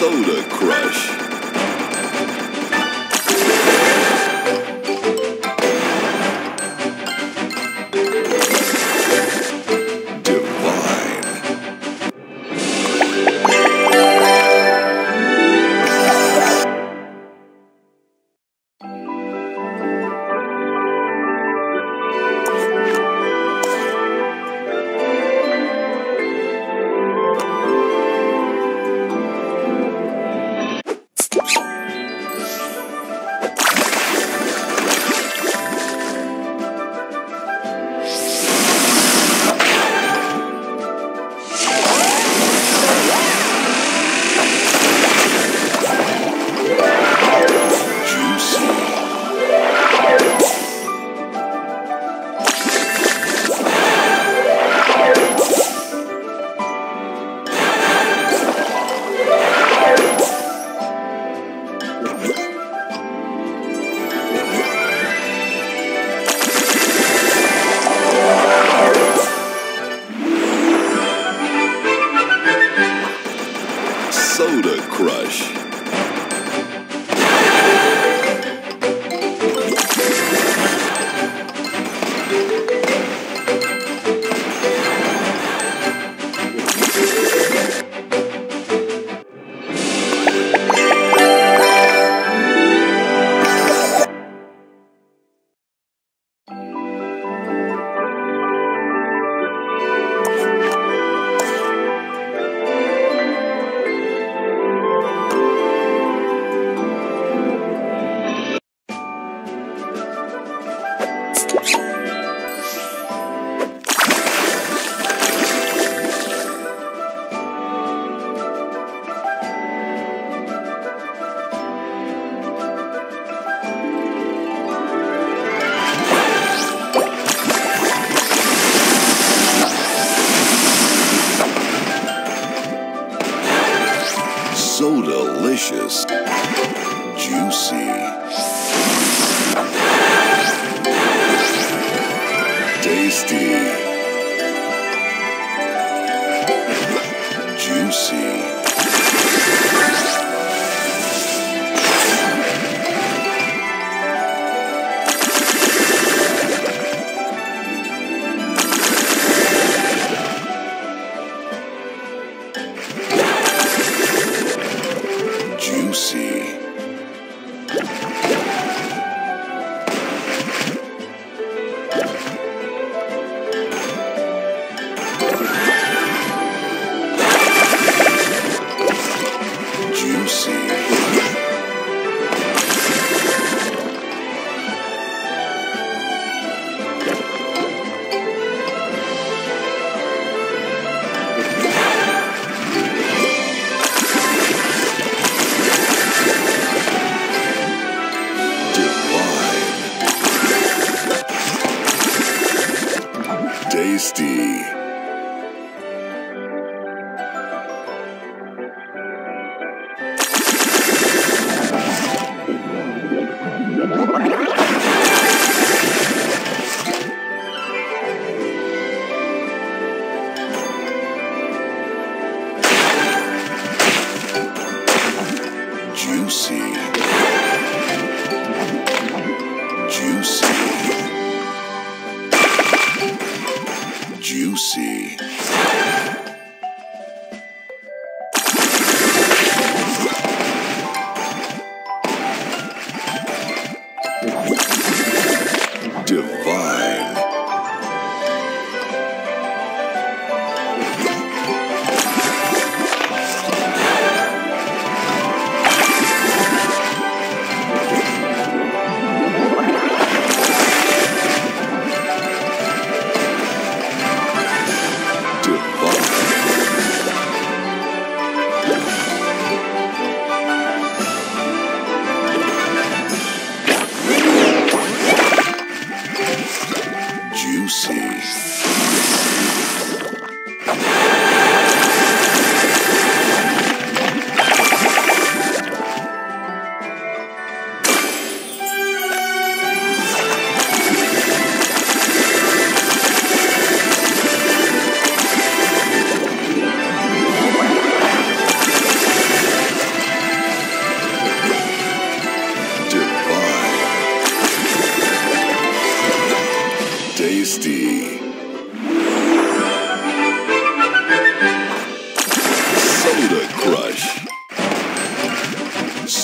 Soda Crush. Soda Crush. Delicious. Juicy. Tasty. Juicy. Juicy. tasty. juicy. Juicy.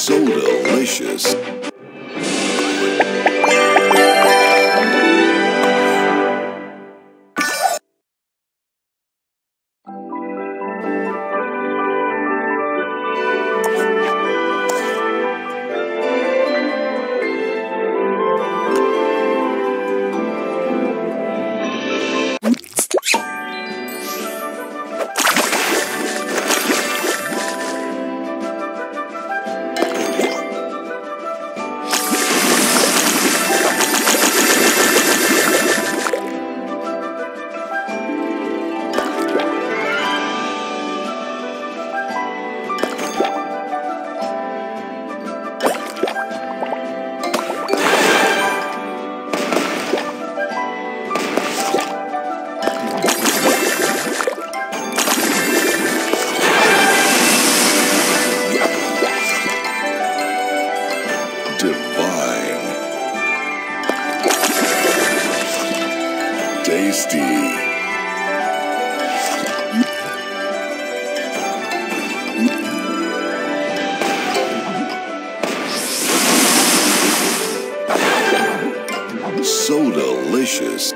So delicious. So delicious.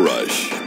Crush.